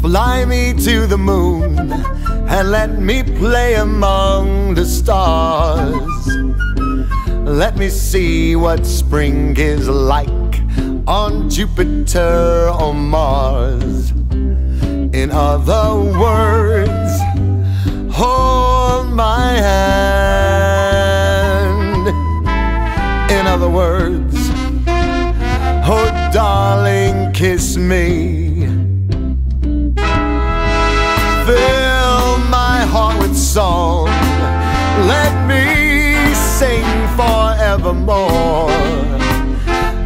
Fly me to the moon and let me play among the stars. Let me see what spring is like on Jupiter or Mars. In other words, hold my hand. In other words, oh darling, kiss me.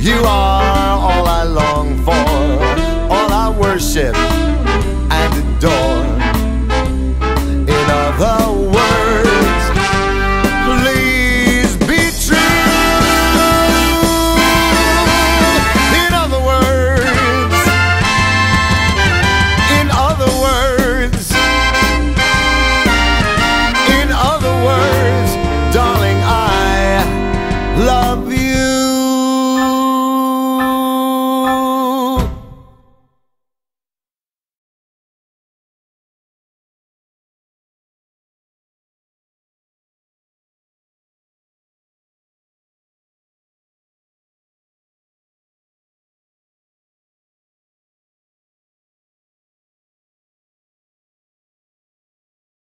You are